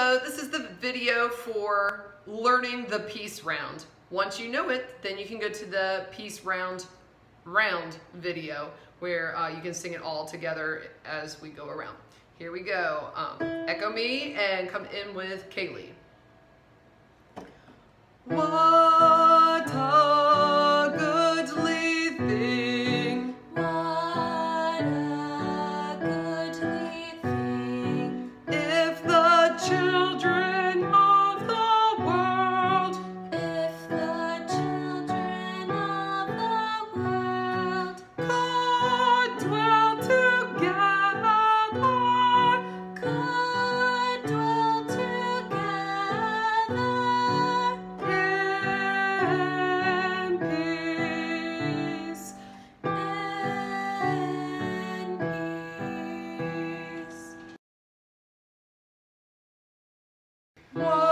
Hello, this is the video for learning the peace round. Once you know it, then you can go to the peace round round video where uh, you can sing it all together as we go around. Here we go. Um, echo me and come in with Kaylee. Whoa.